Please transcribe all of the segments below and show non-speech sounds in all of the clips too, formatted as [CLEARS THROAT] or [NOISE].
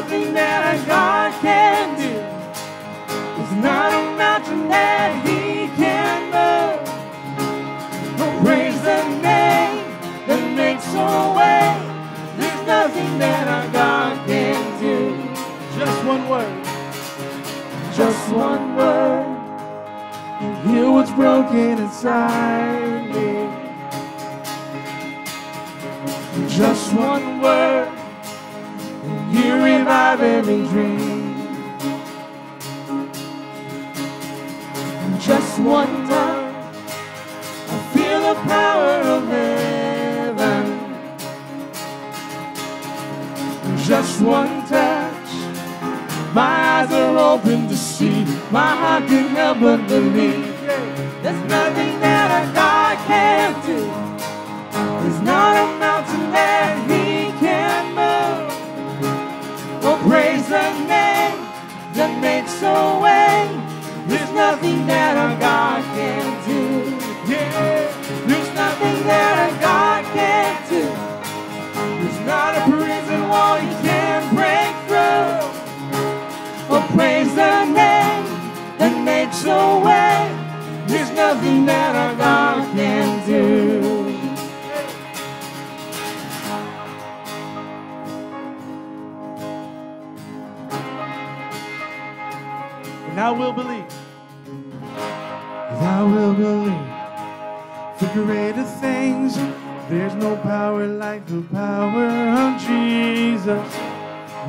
nothing that a God Just one word. You heal what's broken inside me. Just one word. and You revive every dream. Just one touch, I feel the power of heaven. Just one touch, my eyes are open. My heart can help but believe. There's nothing that a God can't do. There's not a mountain that He can move. Oh, praise the name that makes a way. There's nothing that our God can't do. There's nothing that our God can't do. There's not a prison wall that makes a way. There's nothing that our God can do. And I will believe. And I will believe for greater things. There's no power like the power of Jesus.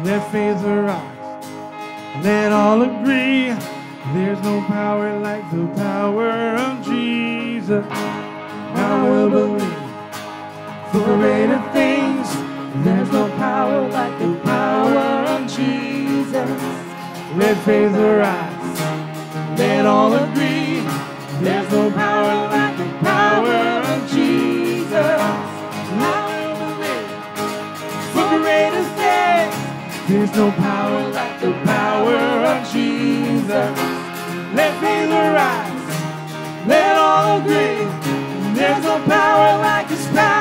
Let faith arise. Let all agree. There's no power like the power of Jesus. I will believe for greater things. There's no power like the power of Jesus. Let faith arise. Let all agree. There's no power like the power There's no power like the power of Jesus. Let faith arise. Let all agree. There's no power like His power.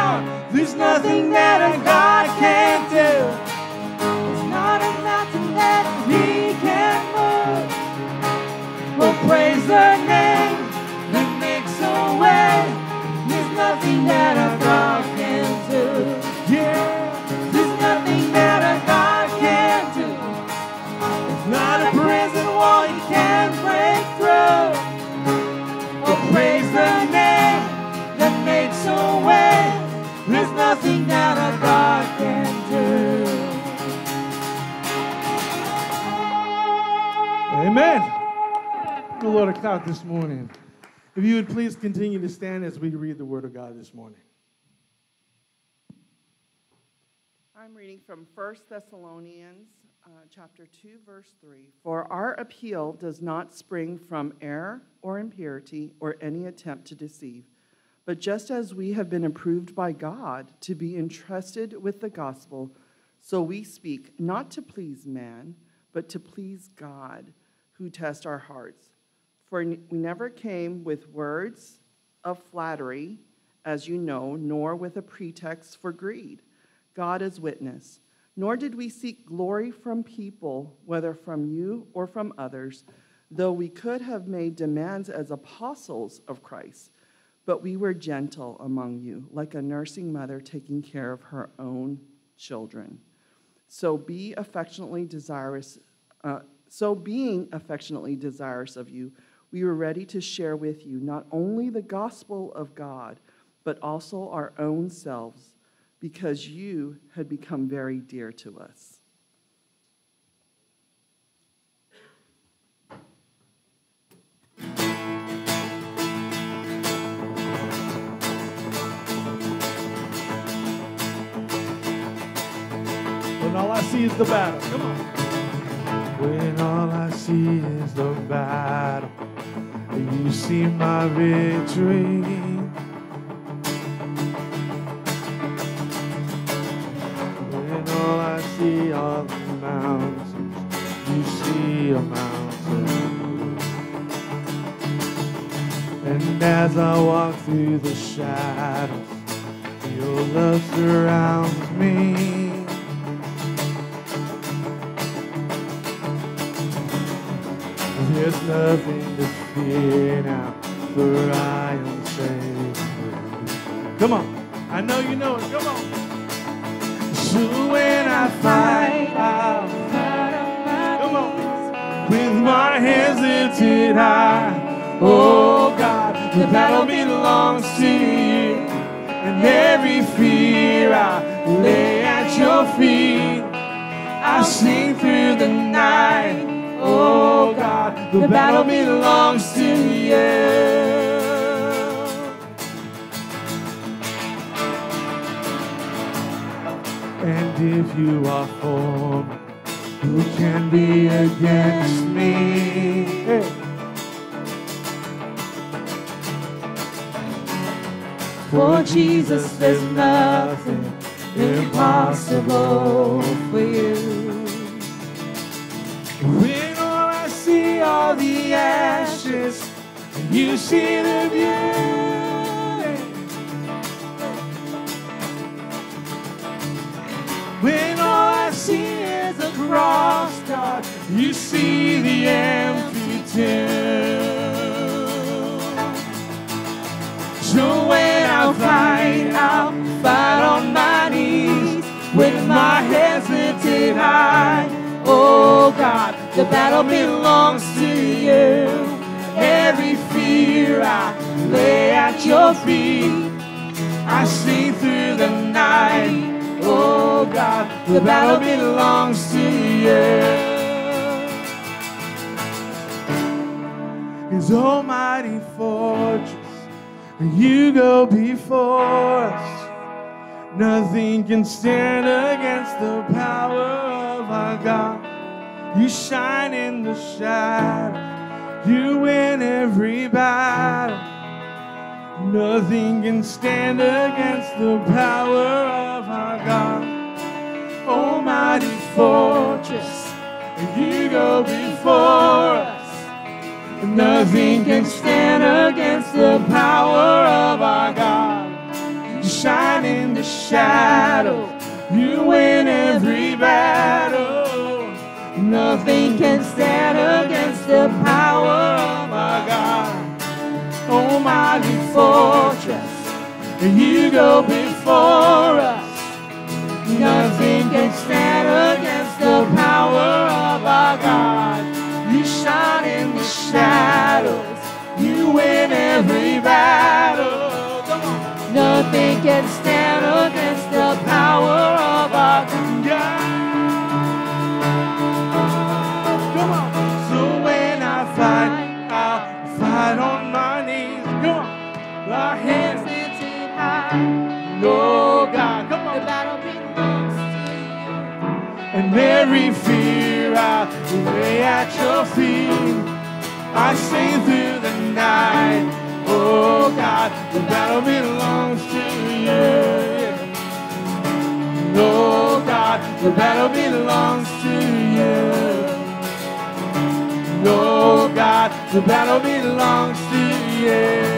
o'clock this morning. If you would please continue to stand as we read the Word of God this morning. I'm reading from 1 Thessalonians uh, chapter 2, verse 3. For our appeal does not spring from error or impurity or any attempt to deceive, but just as we have been approved by God to be entrusted with the gospel, so we speak not to please man, but to please God who tests our hearts. For we never came with words of flattery, as you know, nor with a pretext for greed. God is witness. Nor did we seek glory from people, whether from you or from others, though we could have made demands as apostles of Christ. But we were gentle among you, like a nursing mother taking care of her own children. So be affectionately desirous. Uh, so being affectionately desirous of you, we were ready to share with you not only the gospel of God, but also our own selves, because you had become very dear to us. When all I see is the battle. Come on. When all I see is the battle, you see my victory. When all I see are the mountains, you see a mountain. And as I walk through the shadows, The battle belongs to you. And if you are for me, who can be against me? Hey. For Jesus, there's nothing impossible for you. You see the beauty. When all I see is a cross, God, you see the empty tomb. So when I fight, I'll fight on my knees with my lifted high. Oh God, the battle belongs to you. Every fear I lay at your feet. I see through the night. Oh God, the battle belongs to you. His almighty fortress. You go before us. Nothing can stand against the power of our God. You shine in the shadows. You win every battle. Nothing can stand against the power of our God. Almighty fortress. You go before us. Nothing can stand against the power of our God. You shine in the shadow. You win every battle. Nothing can stand against the power of our God. Oh, Almighty fortress. You go before us. Nothing can stand against the power of our God. You shine in the shadows. You win every battle. Nothing can stand against your. I sing through the night. Oh God, the battle belongs to you. Oh God, the battle belongs to you. Oh God, the battle belongs to you.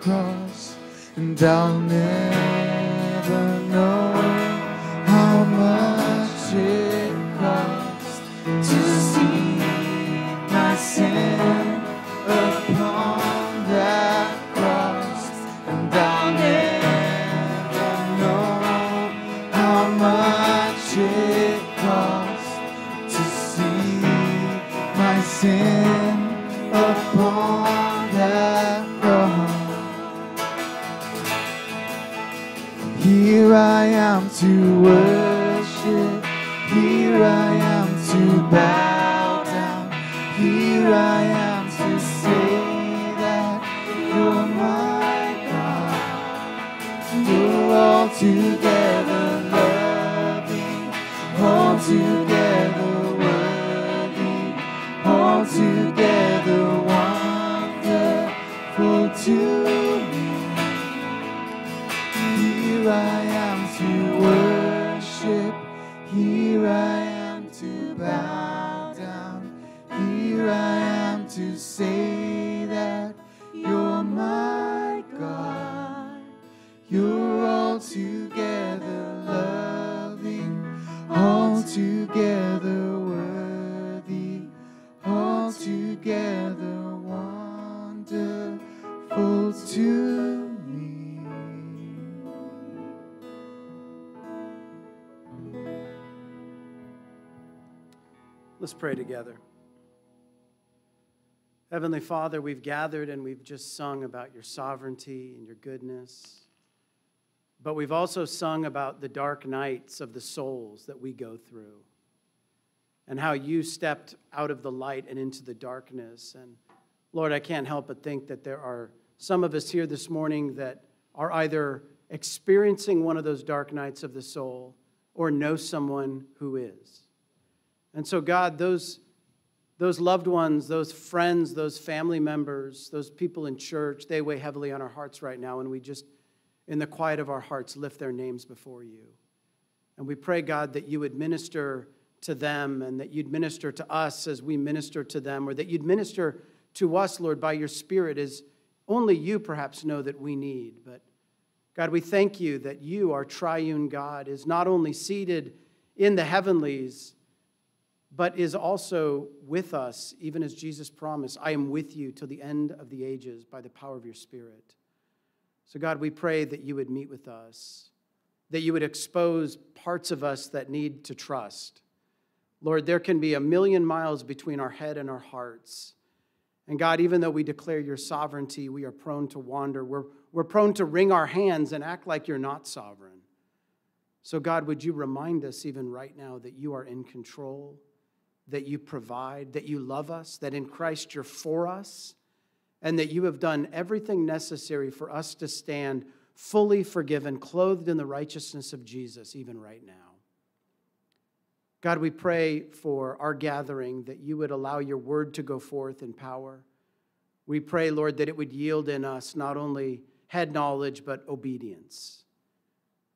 Cross. And I'll never pray together. Heavenly Father, we've gathered and we've just sung about your sovereignty and your goodness. But we've also sung about the dark nights of the souls that we go through and how you stepped out of the light and into the darkness. And Lord, I can't help but think that there are some of us here this morning that are either experiencing one of those dark nights of the soul or know someone who is. And so, God, those, those loved ones, those friends, those family members, those people in church, they weigh heavily on our hearts right now. And we just, in the quiet of our hearts, lift their names before you. And we pray, God, that you would minister to them and that you'd minister to us as we minister to them, or that you'd minister to us, Lord, by your Spirit, as only you perhaps know that we need. But God, we thank you that you, our triune God, is not only seated in the heavenlies, but is also with us, even as Jesus promised, I am with you till the end of the ages by the power of your Spirit. So, God, we pray that you would meet with us, that you would expose parts of us that need to trust. Lord, there can be a million miles between our head and our hearts. And God, even though we declare your sovereignty, we are prone to wander. We're, we're prone to wring our hands and act like you're not sovereign. So, God, would you remind us even right now that you are in control, that you provide, that you love us, that in Christ you're for us, and that you have done everything necessary for us to stand fully forgiven, clothed in the righteousness of Jesus, even right now. God, we pray for our gathering that you would allow your word to go forth in power. We pray, Lord, that it would yield in us not only head knowledge, but obedience.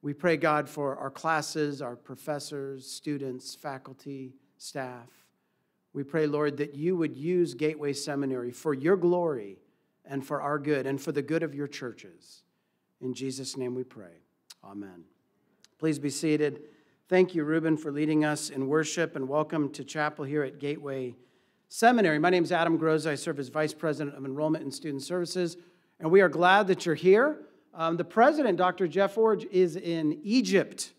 We pray, God, for our classes, our professors, students, faculty, staff. We pray, Lord, that you would use Gateway Seminary for your glory and for our good and for the good of your churches. In Jesus' name we pray. Amen. Please be seated. Thank you, Reuben, for leading us in worship, and welcome to chapel here at Gateway Seminary. My name is Adam Groza. I serve as Vice President of Enrollment and Student Services, and we are glad that you're here. Um, the president, Dr. Jeff Iorg, is in Egypt.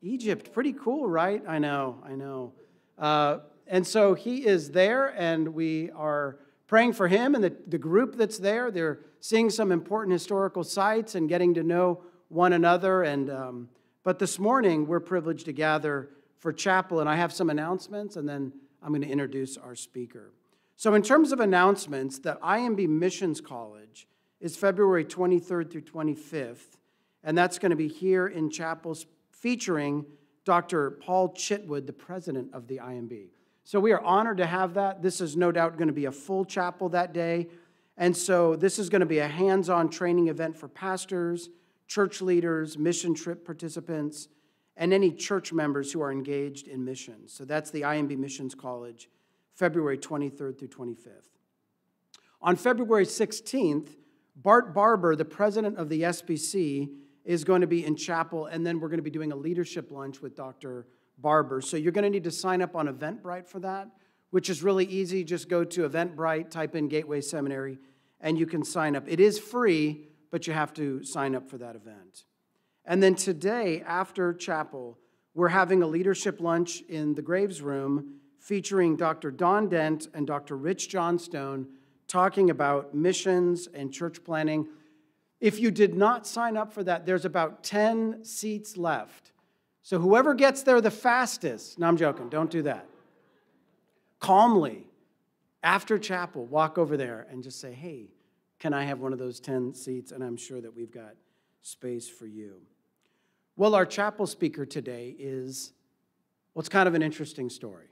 Egypt, pretty cool, right? I know, I know. Uh, and so he is there, and we are praying for him and the, the group that's there. They're seeing some important historical sites and getting to know one another. And um, but this morning, we're privileged to gather for chapel, and I have some announcements, and then I'm going to introduce our speaker. So, in terms of announcements, the IMB Missions College is February 23rd through 25th, and that's going to be here in chapels featuring Dr. Paul Chitwood, the president of the IMB. So, we are honored to have that. This is no doubt going to be a full chapel that day. And so, this is going to be a hands on training event for pastors church leaders, mission trip participants, and any church members who are engaged in missions. So that's the IMB Missions College, February 23rd through 25th. On February 16th, Bart Barber, the president of the SBC, is going to be in chapel, and then we're going to be doing a leadership lunch with Dr. Barber. So you're going to need to sign up on Eventbrite for that, which is really easy. Just go to Eventbrite, type in Gateway Seminary, and you can sign up. It is free, but you have to sign up for that event. And then today, after chapel, we're having a leadership lunch in the Graves Room featuring Dr. Don Dent and Dr. Rich Johnstone talking about missions and church planning. If you did not sign up for that, there's about 10 seats left. So whoever gets there the fastest, no, I'm joking, don't do that. Calmly, after chapel, walk over there and just say, hey, can I have one of those 10 seats? And I'm sure that we've got space for you. Well, our chapel speaker today is, well, it's kind of an interesting story.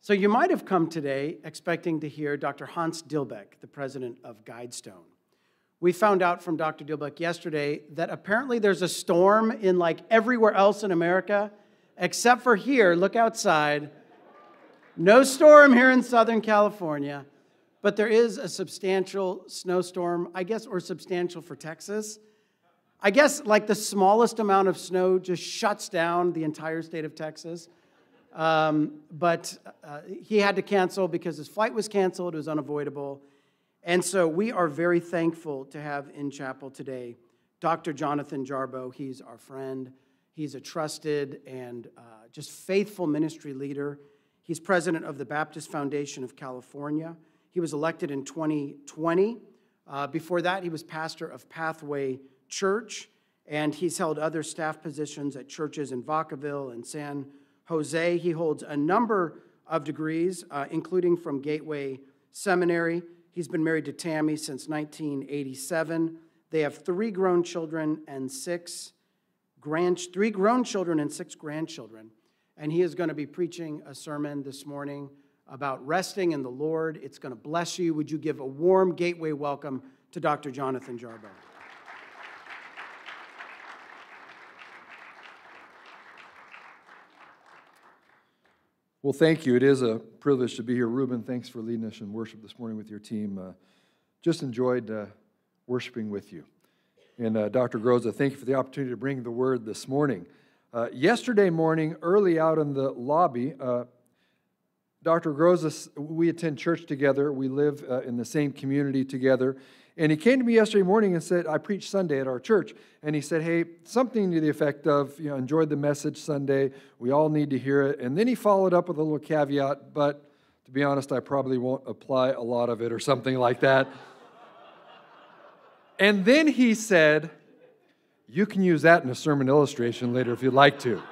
So you might have come today expecting to hear Dr. Hance Dilbeck, the president of Guidestone. We found out from Dr. Dilbeck yesterday that apparently there's a storm in like everywhere else in America, except for here. Look outside. No storm here in Southern California. But there is a substantial snowstorm, I guess, or substantial for Texas. I guess like the smallest amount of snow just shuts down the entire state of Texas. Um, but uh, he had to cancel because his flight was canceled, it was unavoidable. And so we are very thankful to have in chapel today Dr. Jonathan Jarboe. He's our friend, he's a trusted and uh, just faithful ministry leader. He's president of the Baptist Foundation of California. He was elected in 2020. Uh, before that, he was pastor of Pathway Church, and he's held other staff positions at churches in Vacaville and San Jose. He holds a number of degrees, uh, including from Gateway Seminary. He's been married to Tammy since 1987. They have three grown children and six grand, three grown children and six grandchildren. And he is going to be preaching a sermon this morning about resting in the Lord. It's going to bless you. Would you give a warm gateway welcome to Dr. Jonathan Jarboe? Well, thank you. It is a privilege to be here. Ruben, thanks for leading us in worship this morning with your team. Uh, just enjoyed uh, worshiping with you. And uh, Dr. Groza, thank you for the opportunity to bring the word this morning. Uh, yesterday morning, early out in the lobby, uh, Dr. Groza, we attend church together. We live uh, in the same community together. And he came to me yesterday morning and said, I preached Sunday at our church. And he said, Hey, something to the effect of, you know, enjoyed the message Sunday. We all need to hear it. And then he followed up with a little caveat, but to be honest, I probably won't apply a lot of it or something like that. [LAUGHS] and then he said, You can use that in a sermon illustration later if you'd like to.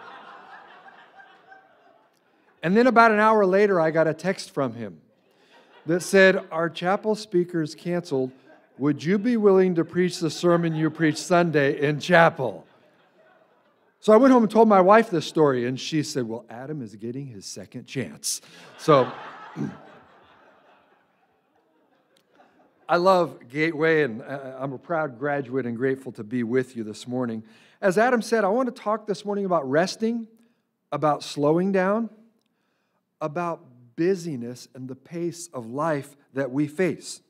And then about an hour later, I got a text from him that said, Our chapel speaker is canceled. Would you be willing to preach the sermon you preached Sunday in chapel? So I went home and told my wife this story, and she said, Well, Adam is getting his second chance. So [CLEARS THROAT] I love Gateway, and uh, I'm a proud graduate and grateful to be with you this morning. As Adam said, I want to talk this morning about resting, about slowing down, about busyness and the pace of life that we face.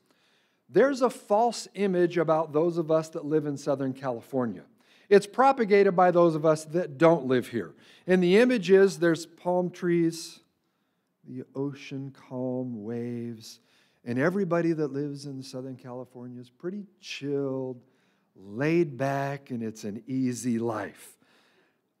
There's a false image about those of us that live in Southern California. It's propagated by those of us that don't live here. And the image is there's palm trees, the ocean, calm waves, and everybody that lives in Southern California is pretty chilled, laid back, and it's an easy life.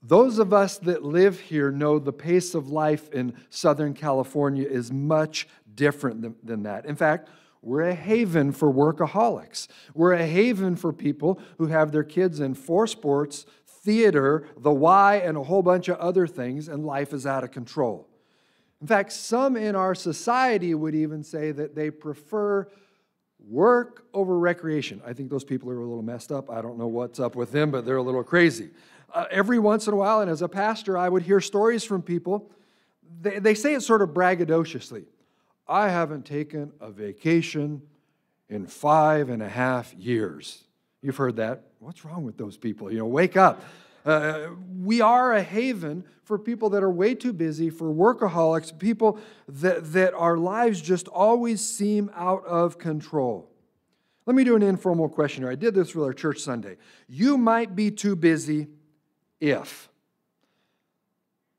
Those of us that live here know the pace of life in Southern California is much different than, than, that. In fact, we're a haven for workaholics. We're a haven for people who have their kids in four sports, theater, the Y, and a whole bunch of other things, and life is out of control. In fact, some in our society would even say that they prefer work over recreation. I think those people are a little messed up. I don't know what's up with them, but they're a little crazy uh, every once in a while, and as a pastor, I would hear stories from people. They, they say it sort of braggadociously. I haven't taken a vacation in five and a half years. You've heard that. What's wrong with those people? You know, wake up. Uh, we are a haven for people that are way too busy, for workaholics, people that, that our lives just always seem out of control. Let me do an informal question here. I did this with our church Sunday. You might be too busy if.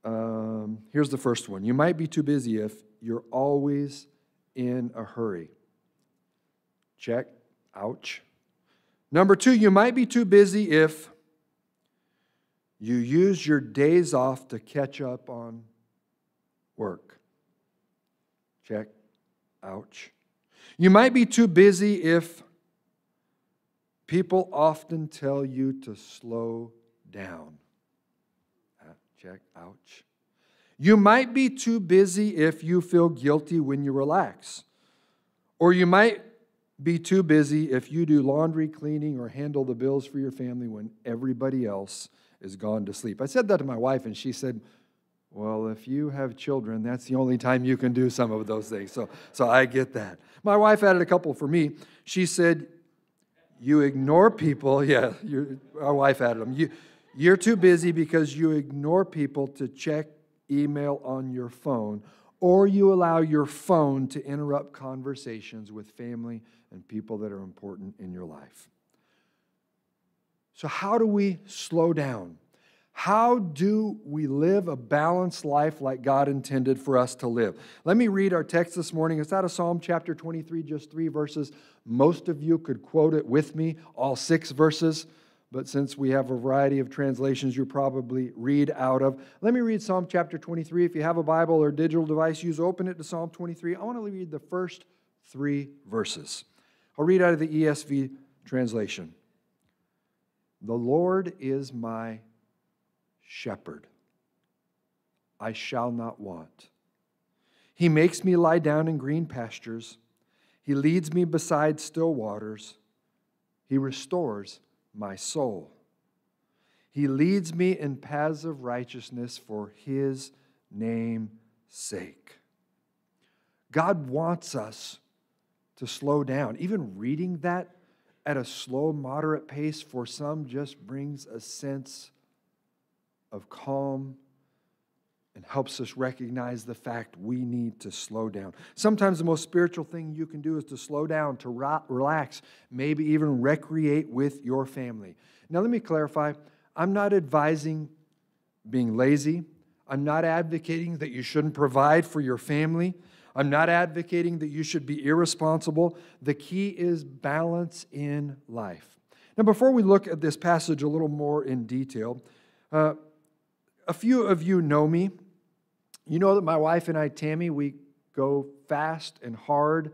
Um, here's the first one you might be too busy if you're always in a hurry. Check. Ouch. Number two, you might be too busy if you use your days off to catch up on work. Check. Ouch. You might be too busy if people often tell you to slow down ah, check, ouch. You might be too busy if you feel guilty when you relax. Or you might be too busy if you do laundry, cleaning, or handle the bills for your family when everybody else is gone to sleep. I said that to my wife, and she said, Well, if you have children, that's the only time you can do some of those things. So, so I get that. My wife added a couple for me. She said, You ignore people. [LAUGHS] Yeah, our wife added them. You, you're too busy because you ignore people to check email on your phone, or you allow your phone to interrupt conversations with family and people that are important in your life. So, how do we slow down? How do we live a balanced life like God intended for us to live? Let me read our text this morning. It's out of Psalm chapter 23, just three verses. Most of you could quote it with me, all six verses but since we have a variety of translations you probably read out of. Let me read Psalm chapter 23. If you have a Bible or digital device, use open it to Psalm 23. I want to read the first three verses. I'll read out of the ESV translation. The Lord is my shepherd. I shall not want. He makes me lie down in green pastures. He leads me beside still waters. He restores my soul. He leads me in paths of righteousness for his name's sake. God wants us to slow down. Even reading that at a slow, moderate pace for some just brings a sense of calm and helps us recognize the fact we need to slow down. Sometimes the most spiritual thing you can do is to slow down, to relax, maybe even recreate with your family. Now, let me clarify I'm not advising being lazy. I'm not advocating that you shouldn't provide for your family. I'm not advocating that you should be irresponsible. The key is balance in life. Now, before we look at this passage a little more in detail, uh, a few of you know me. You know that my wife and I, Tammy, we go fast and hard.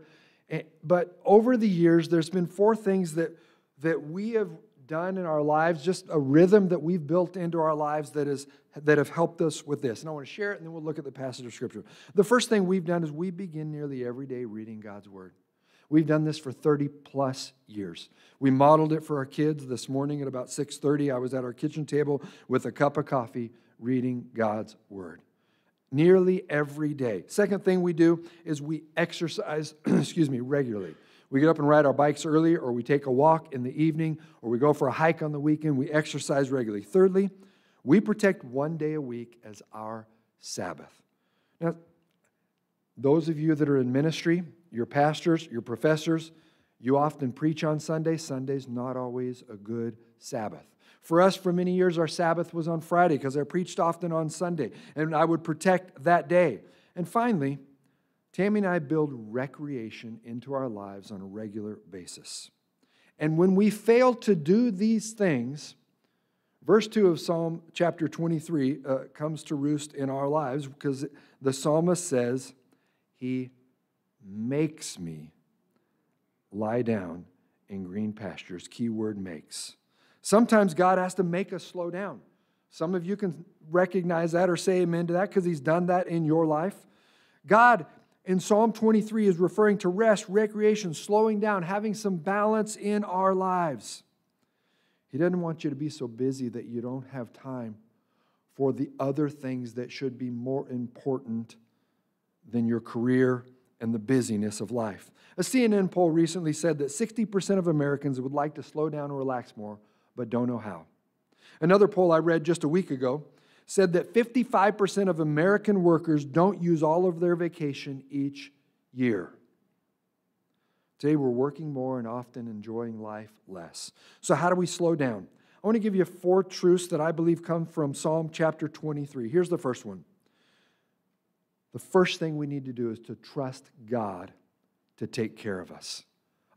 But over the years, there's been four things that, that we have done in our lives, just a rhythm that we've built into our lives that, is, that have helped us with this. And I want to share it, and then we'll look at the passage of Scripture. The first thing we've done is we begin nearly every day reading God's Word. We've done this for 30 plus years. We modeled it for our kids this morning at about 6:30. I was at our kitchen table with a cup of coffee reading God's word. Nearly every day. Second thing we do is we exercise, [CLEARS THROAT] excuse me, regularly. We get up and ride our bikes early, or we take a walk in the evening, or we go for a hike on the weekend. We exercise regularly. Thirdly, we protect one day a week as our Sabbath. Now, those of you that are in ministry, your pastors, your professors, you often preach on Sunday. Sunday's not always a good Sabbath. For us, for many years, our Sabbath was on Friday because I preached often on Sunday, and I would protect that day. And finally, Tammy and I build recreation into our lives on a regular basis. And when we fail to do these things, verse 2 of Psalm chapter 23 uh, comes to roost in our lives because the psalmist says, He makes me lie down in green pastures. Keyword makes. Sometimes God has to make us slow down. Some of you can recognize that or say amen to that because He's done that in your life. God in Psalm 23 is referring to rest, recreation, slowing down, having some balance in our lives. He doesn't want you to be so busy that you don't have time for the other things that should be more important than your career and the busyness of life. A CNN poll recently said that 60% of Americans would like to slow down and relax more, but don't know how. Another poll I read just a week ago said that 55% of American workers don't use all of their vacation each year. Today, we're working more and often enjoying life less. So, how do we slow down? I want to give you four truths that I believe come from Psalm chapter 23. Here's the first one the first thing we need to do is to trust God to take care of us.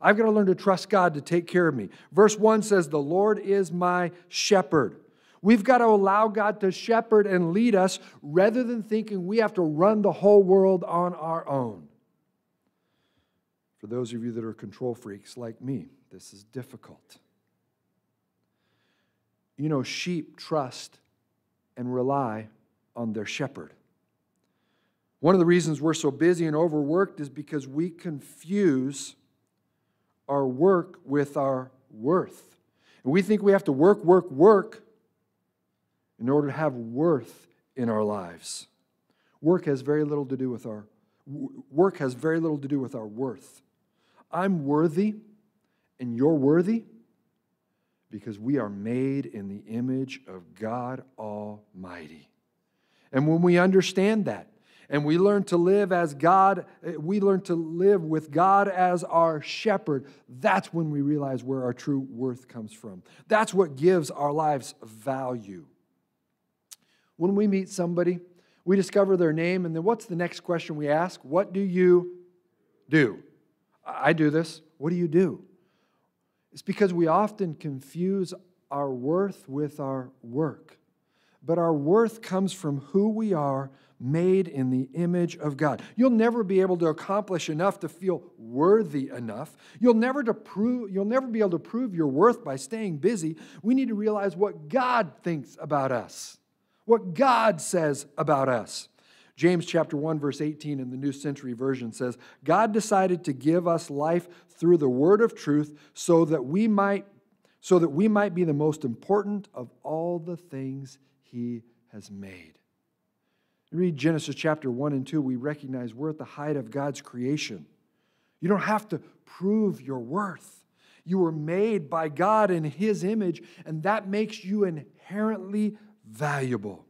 I've got to learn to trust God to take care of me. Verse 1 says, The Lord is my shepherd. We've got to allow God to shepherd and lead us rather than thinking we have to run the whole world on our own. For those of you that are control freaks like me, this is difficult. You know, sheep trust and rely on their shepherd. One of the reasons we're so busy and overworked is because we confuse our work with our worth. And we think we have to work, work, work in order to have worth in our lives. Work has very little to do with our work has very little to do with our worth. I'm worthy and you're worthy because we are made in the image of God Almighty. And when we understand that, and we learn to live as God, eh, we learn to live with God as our shepherd, that's when we realize where our true worth comes from. That's what gives our lives value. When we meet somebody, we discover their name, and then what's the next question we ask? What do you do? I do this. What do you do? It's because we often confuse our worth with our work. But our worth comes from who we are made in the image of God. You'll never be able to accomplish enough to feel worthy enough. You'll never to prove you'll never be able to prove your worth by staying busy. We need to realize what God thinks about us. What God says about us. James chapter 1 verse 18 in the New Century Version says, God decided to give us life through the word of truth so that we might so that we might be the most important of all the things he has made. read Genesis chapter 1 and 2, we recognize we're at the height of God's creation. You don't have to prove your worth. You were made by God in His image, and that makes you inherently valuable.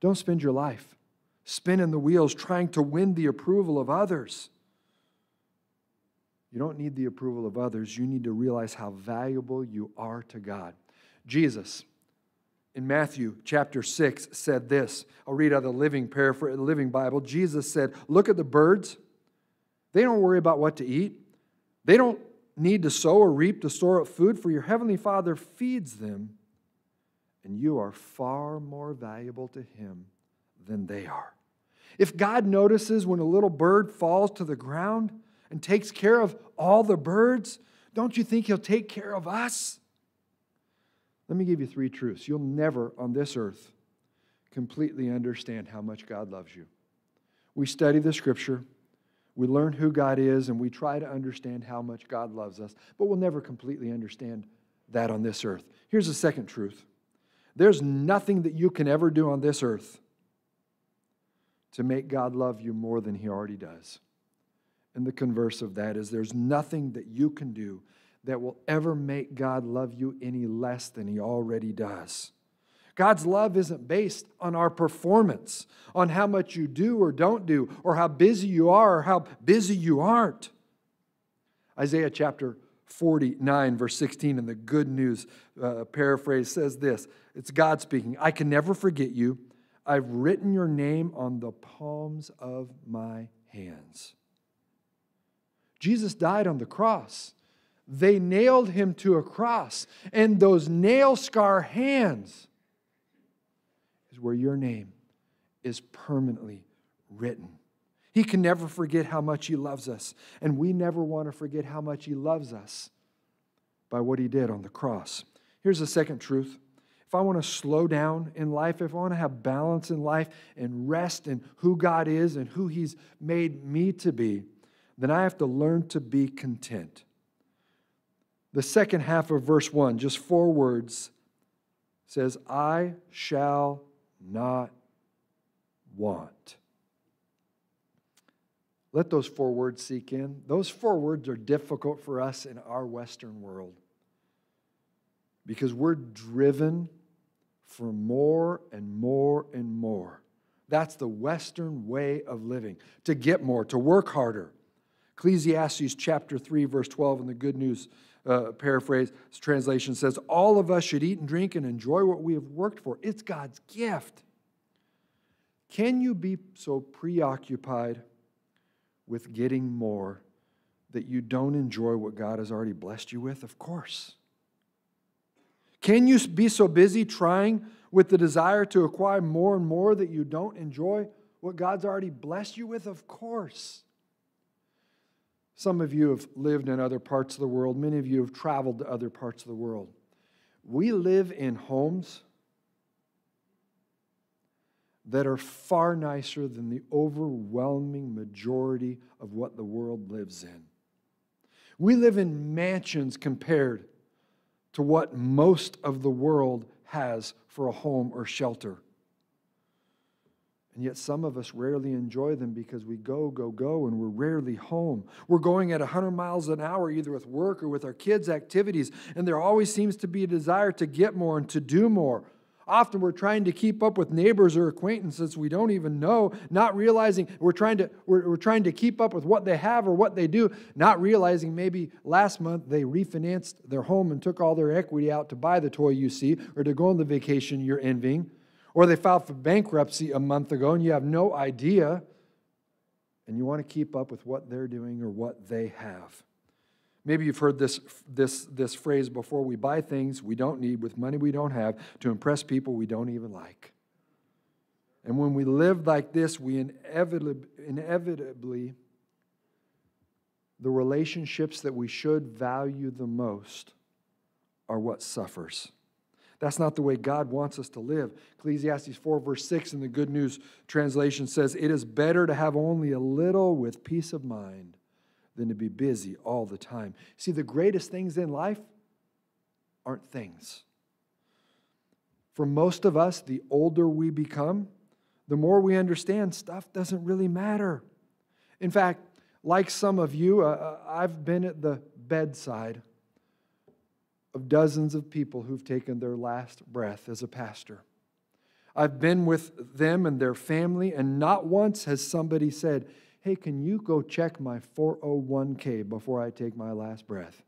Don't spend your life spinning the wheels trying to win the approval of others. You don't need the approval of others. You need to realize how valuable you are to God. Jesus, in Matthew chapter 6 said this. I'll read out of the Living, paraphr- Living Bible. Jesus said, Look at the birds. They don't worry about what to eat, they don't need to sow or reap to store up food, for your heavenly Father feeds them, and you are far more valuable to Him than they are. If God notices when a little bird falls to the ground and takes care of all the birds, don't you think He'll take care of us? Let me give you three truths. You'll never on this earth completely understand how much God loves you. We study the scripture, We learn who God is and we try to understand how much God loves us, but we'll never completely understand that on this earth. Here's the second truth there's nothing that you can ever do on this earth to make God love you more than He already does. And the converse of that is there's nothing that you can do that will ever make God love you any less than He already does. God's love isn't based on our performance, on how much you do or don't do, or how busy you are or how busy you aren't. Isaiah chapter 49, verse 16, in the Good News uh, paraphrase says this It's God speaking. I can never forget you. I've written your name on the palms of my hands. Jesus died on the cross. They nailed him to a cross, and those nail scar hands is where your name is permanently written. He can never forget how much He loves us, and we never want to forget how much He loves us by what He did on the cross. Here's the second truth. If I want to slow down in life, if I want to have balance in life and rest in who God is and who He's made me to be, then I have to learn to be content. The second half of verse 1, just four words, says, I shall not want. Let those four words seek in. Those four words are difficult for us in our Western world because we're driven for more and more and more. That's the Western way of living to get more, to work harder. Ecclesiastes chapter 3, verse 12 in the Good News uh, paraphrase translation says, All of us should eat and drink and enjoy what we have worked for. It's God's gift. Can you be so preoccupied with getting more that you don't enjoy what God has already blessed you with? Of course. Can you be so busy trying with the desire to acquire more and more that you don't enjoy what God's already blessed you with? Of course. Some of you have lived in other parts of the world, many of you have traveled to other parts of the world. We live in homes that are far nicer than the overwhelming majority of what the world lives in. We live in mansions compared to what most of the world has for a home or shelter. And yet, some of us rarely enjoy them because we go, go, go, and we're rarely home. We're going at 100 miles an hour, either with work or with our kids' activities, and there always seems to be a desire to get more and to do more. Often we're trying to keep up with neighbors or acquaintances we don't even know, not realizing we're trying to, we're, we're trying to keep up with what they have or what they do, not realizing maybe last month they refinanced their home and took all their equity out to buy the toy you see or to go on the vacation you're envying. Or they filed for bankruptcy a month ago and you have no idea and you want to keep up with what they're doing or what they have. Maybe you've heard this, this, this phrase before we buy things we don't need with money we don't have to impress people we don't even like. And when we live like this, we inevitably, inevitably the relationships that we should value the most are what suffers. That's not the way God wants us to live. Ecclesiastes 4, verse 6 in the Good News translation says, It is better to have only a little with peace of mind than to be busy all the time. See, the greatest things in life aren't things. For most of us, the older we become, the more we understand stuff doesn't really matter. In fact, like some of you, uh, uh I've been at the bedside of dozens of people who've taken their last breath as a pastor. I've been with them and their family, and not once has somebody said, Hey, can you go check my 401k before I take my last breath?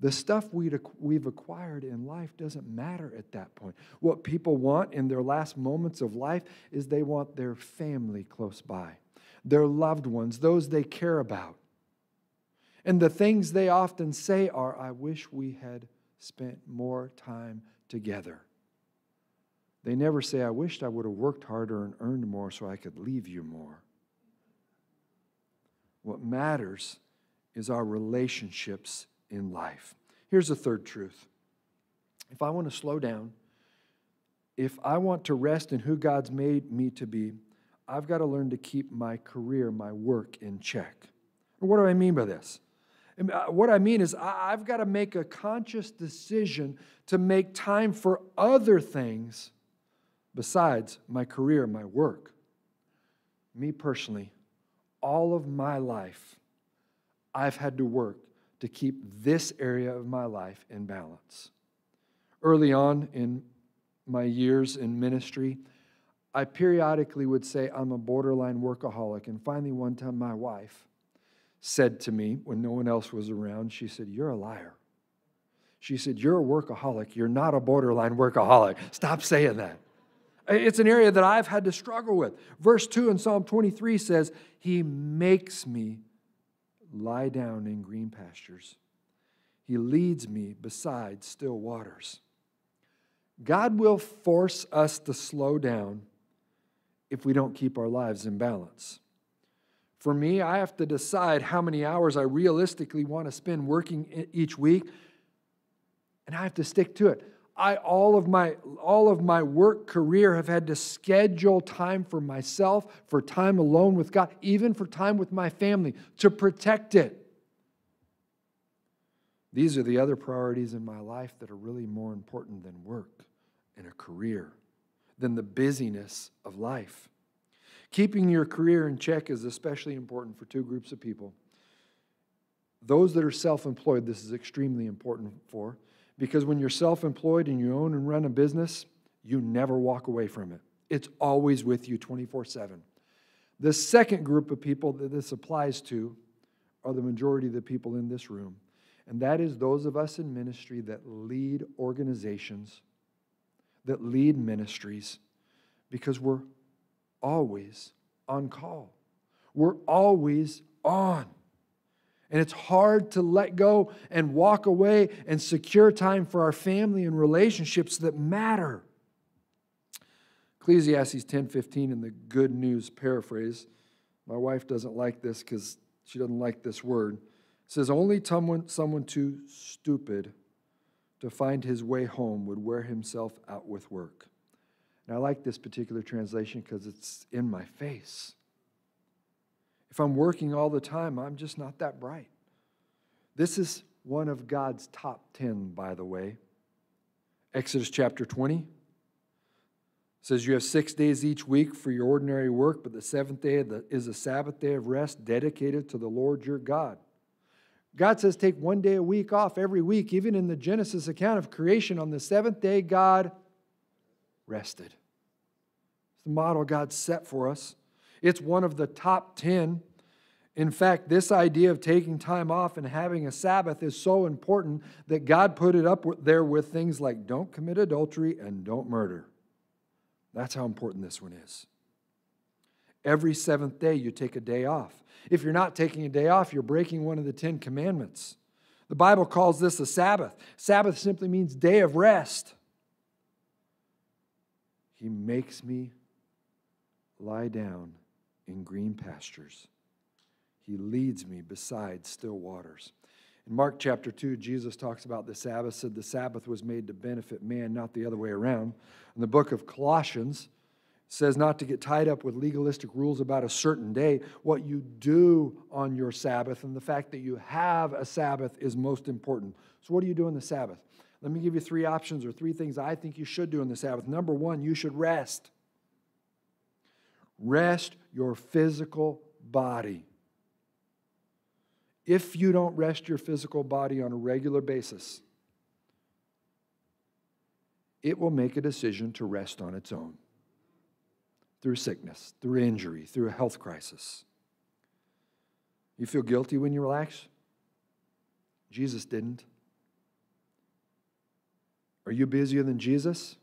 The stuff we've acquired in life doesn't matter at that point. What people want in their last moments of life is they want their family close by, their loved ones, those they care about. And the things they often say are, I wish we had spent more time together. They never say, I wished I would have worked harder and earned more so I could leave you more. What matters is our relationships in life. Here's the third truth if I want to slow down, if I want to rest in who God's made me to be, I've got to learn to keep my career, my work in check. What do I mean by this? Uh, what I mean is, I've got to make a conscious decision to make time for other things besides my career, my work. Me personally, all of my life, I've had to work to keep this area of my life in balance. Early on in my years in ministry, I periodically would say I'm a borderline workaholic. And finally, one time, my wife said to me when no one else was around, she said, You're a liar. She said, You're a workaholic. You're not a borderline workaholic. Stop saying that. It's an area that I've had to struggle with. Verse 2 in Psalm 23 says, He makes me lie down in green pastures. He leads me beside still waters. God will force us to slow down if we don't keep our lives in balance. For me, I have to decide how many hours I realistically want to spend working each week, and I have to stick to it. I all of my all of my work career have had to schedule time for myself, for time alone with God, even for time with my family to protect it. These are the other priorities in my life that are really more important than work and a career, than the busyness of life. Keeping your career in check is especially important for two groups of people. Those that are self employed, this is extremely important for. Because when you're self employed and you own and run a business, you never walk away from it. It's always with you 24 7. The second group of people that this applies to are the majority of the people in this room, and that is those of us in ministry that lead organizations, that lead ministries, because we're always on call. We're always on. And it's hard to let go and walk away and secure time for our family and relationships that matter. Ecclesiastes 10:15 in the good news paraphrase. My wife doesn't like this because she doesn't like this word. It says, Only someone, someone too stupid to find his way home would wear himself out with work. And I like this particular translation because it's in my face. If I'm working all the time, I'm just not that bright. This is one of God's top 10, by the way. Exodus chapter 20 says, You have six days each week for your ordinary work, but the seventh day is a Sabbath day of rest dedicated to the Lord your God. God says, Take one day a week off every week. Even in the Genesis account of creation, on the seventh day, God rested. It's the model God set for us. It's one of the top 10. In fact, this idea of taking time off and having a Sabbath is so important that God put it up there with things like don't commit adultery and don't murder. That's how important this one is. Every seventh day, you take a day off. If you're not taking a day off, you're breaking one of the Ten Commandments. The Bible calls this a Sabbath. Sabbath simply means day of rest. He makes me lie down in green pastures. He leads me beside still waters. In Mark chapter 2, Jesus talks about the Sabbath, said the Sabbath was made to benefit man, not the other way around. In the book of Colossians, says not to get tied up with legalistic rules about a certain day. What you do on your Sabbath and the fact that you have a Sabbath is most important. So, what do you do on the Sabbath? Let me give you three options or three things I think you should do on the Sabbath. Number one, you should rest. Rest your physical body. If you don't rest your physical body on a regular basis, it will make a decision to rest on its own through sickness, through injury, through a health crisis. You feel guilty when you relax? Jesus didn't. Are you busier than Jesus?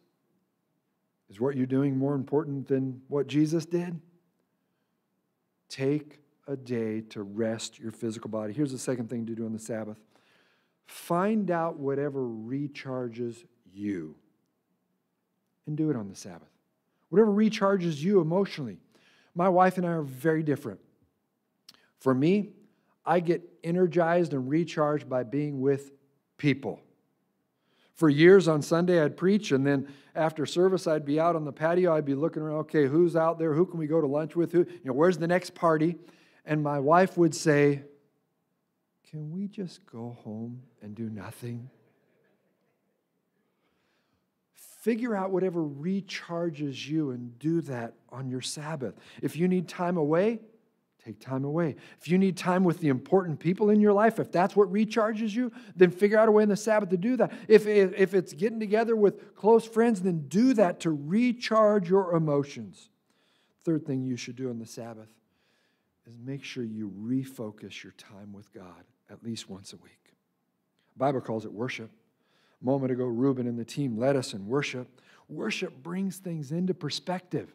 Is what you're doing more important than what Jesus did? Take a day to rest your physical body. Here's the second thing to do on the Sabbath find out whatever recharges you and do it on the Sabbath. Whatever recharges you emotionally. My wife and I are very different. For me, I get energized and recharged by being with people. For years on Sunday, I'd preach, and then after service, I'd be out on the patio. I'd be looking around, okay, who's out there? Who can we go to lunch with? Who, you know, where's the next party? And my wife would say, Can we just go home and do nothing? Figure out whatever recharges you and do that on your Sabbath. If you need time away, take time away. If you need time with the important people in your life, if that's what recharges you, then figure out a way in the Sabbath to do that. If, if, it's getting together with close friends, then do that to recharge your emotions. Third thing you should do on the Sabbath is make sure you refocus your time with God at least once a week. The Bible calls it worship. A moment ago, Reuben and the team led us in worship. Worship brings things into perspective.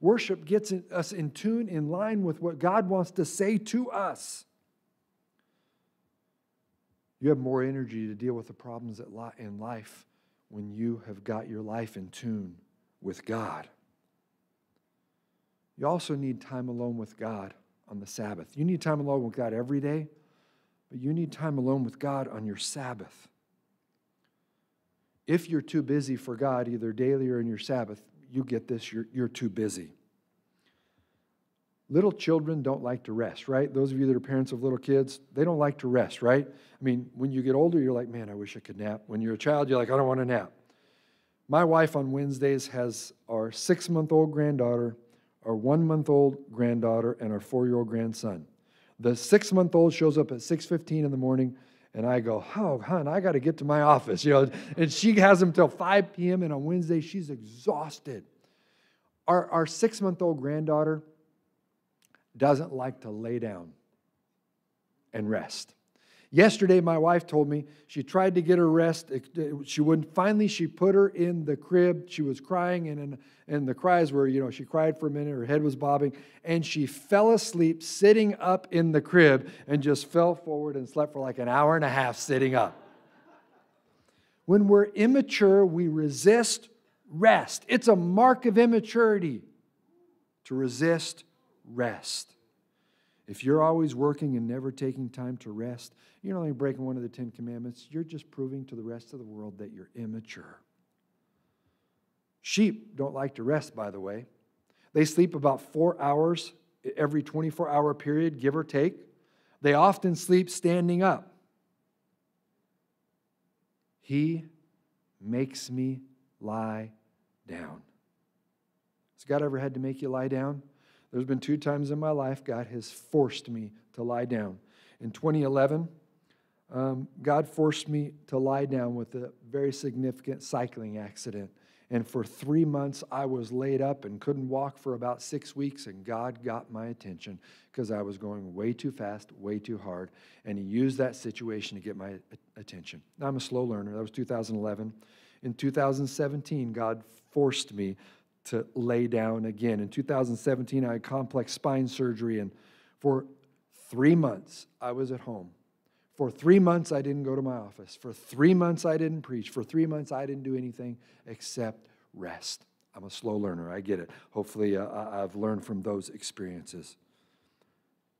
Worship gets us in tune, in line with what God wants to say to us. You have more energy to deal with the problems in life when you have got your life in tune with God. You also need time alone with God on the Sabbath. You need time alone with God every day, but you need time alone with God on your Sabbath. If you're too busy for God, either daily or in your Sabbath, you get this, you're, you're too busy. Little children don't like to rest, right? Those of you that are parents of little kids, they don't like to rest, right? I mean, when you get older, you're like, man, I wish I could nap. When you're a child, you're like, I don't want to nap. My wife on Wednesdays has our six month old granddaughter, our one month old granddaughter, and our four year old grandson. The six month old shows up at 6.15 in the morning, and I go, oh, hon, I got to get to my office. You know, and she has them till 5 p.m., and on Wednesday, she's exhausted. Our, our six month old granddaughter, doesn't like to lay down and rest. Yesterday, my wife told me she tried to get her rest. She wouldn't. Finally, she put her in the crib. She was crying, and, and the cries were, you know, she cried for a minute, her head was bobbing, and she fell asleep sitting up in the crib and just fell forward and slept for like an hour and a half sitting up. When we're immature, we resist rest. It's a mark of immaturity to resist rest. If you're always working and never taking time to rest, you're not only breaking one of the Ten Commandments, you're just proving to the rest of the world that you're immature. Sheep don't like to rest, by the way. They sleep about four hours every 24 hour period, give or take. They often sleep standing up. He makes me lie down. Has God ever had to make you lie down? There's been two times in my life God has forced me to lie down. In 2011, um, God forced me to lie down with a very significant cycling accident. And for three months, I was laid up and couldn't walk for about six weeks. And God got my attention because I was going way too fast, way too hard. And He used that situation to get my attention. I'm a slow learner. That was 2011. In 2017, God forced me to lay down again. In 2017, I had complex spine surgery, and for three months, I was at home. For three months, I didn't go to my office. For three months, I didn't preach. For three months, I didn't do anything except rest. I'm a slow learner, I get it. Hopefully, uh, I've learned from those experiences.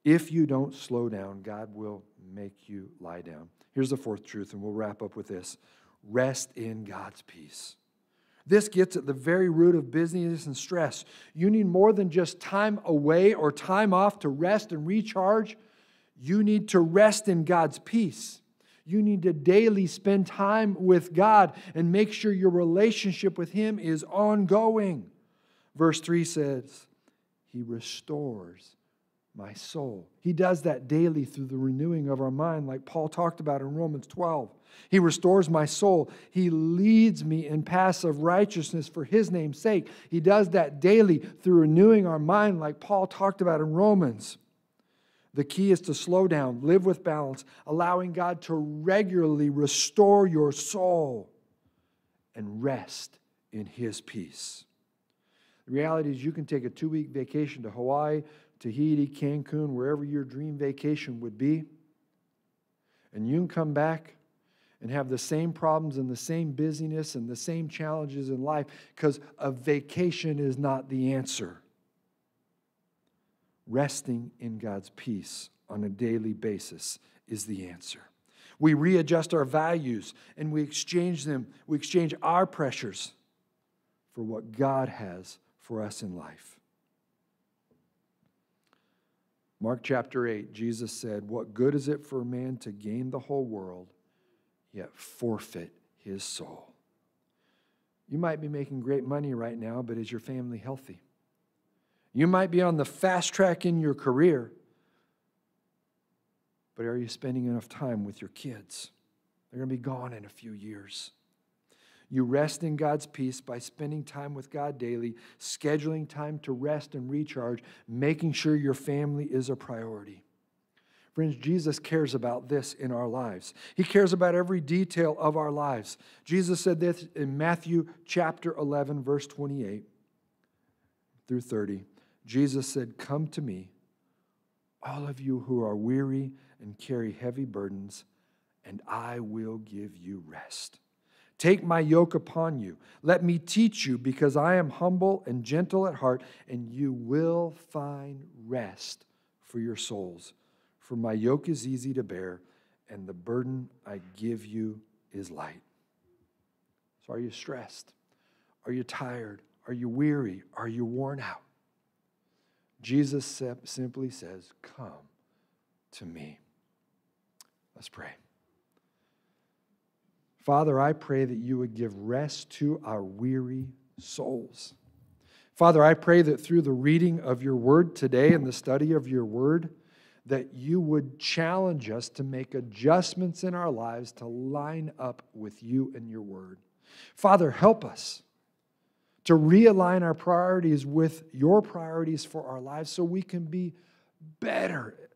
If you don't slow down, God will make you lie down. Here's the fourth truth, and we'll wrap up with this rest in God's peace. This gets at the very root of busyness and stress. You need more than just time away or time off to rest and recharge. You need to rest in God's peace. You need to daily spend time with God and make sure your relationship with Him is ongoing. Verse 3 says, He restores my soul. He does that daily through the renewing of our mind, like Paul talked about in Romans 12. He restores my soul. He leads me in paths of righteousness for his name's sake. He does that daily through renewing our mind, like Paul talked about in Romans. The key is to slow down, live with balance, allowing God to regularly restore your soul and rest in his peace. The reality is, you can take a two week vacation to Hawaii, Tahiti, Cancun, wherever your dream vacation would be, and you can come back and have the same problems and the same busyness and the same challenges in life because a vacation is not the answer. Resting in God's peace on a daily basis is the answer. We readjust our values and we exchange them. We exchange our pressures for what God has for us in life. Mark chapter 8, Jesus said, What good is it for a man to gain the whole world, yet forfeit his soul? You might be making great money right now, but is your family healthy? You might be on the fast track in your career, but are you spending enough time with your kids? They're going to be gone in a few years. You rest in God's peace by spending time with God daily, scheduling time to rest and recharge, making sure your family is a priority. Friends, Jesus cares about this in our lives. He cares about every detail of our lives. Jesus said this in Matthew chapter 11, verse 28 through 30. Jesus said, Come to me, all of you who are weary and carry heavy burdens, and I will give you rest. Take my yoke upon you. Let me teach you, because I am humble and gentle at heart, and you will find rest for your souls. For my yoke is easy to bear, and the burden I give you is light. So, are you stressed? Are you tired? Are you weary? Are you worn out? Jesus simply says, Come to me. Let's pray. Father, I pray that you would give rest to our weary souls. Father, I pray that through the reading of your word today and the study of your word, that you would challenge us to make adjustments in our lives to line up with you and your word. Father, help us to realign our priorities with your priorities for our lives so we can be better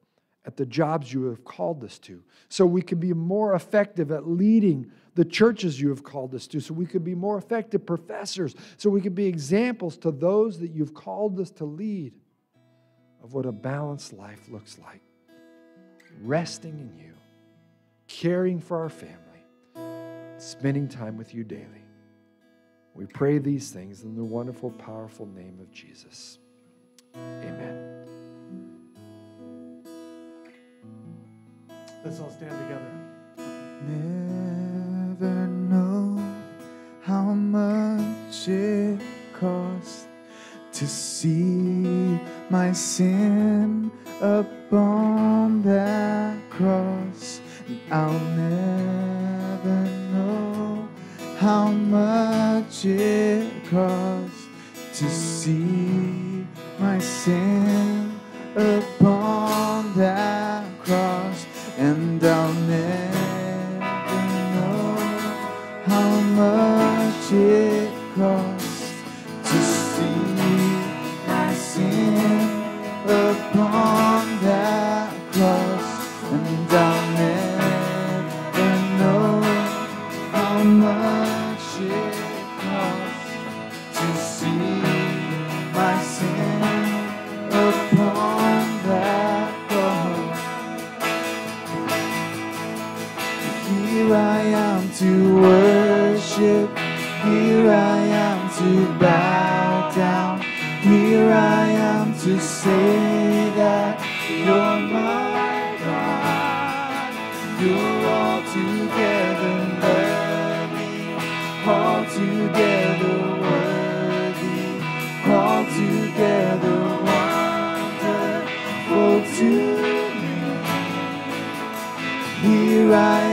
at the jobs you have called us to, so we can be more effective at leading the churches you have called us to, so we could be more effective professors, so we could be examples to those that you've called us to lead of what a balanced life looks like. Resting in you, caring for our family, spending time with you daily. We pray these things in the wonderful, powerful name of Jesus. Amen. Let's all stand together. Never know how much it costs to see my sin upon that cross. I'll never know how much it costs to see You're altogether loving, altogether worthy, altogether wonderful to me. Here I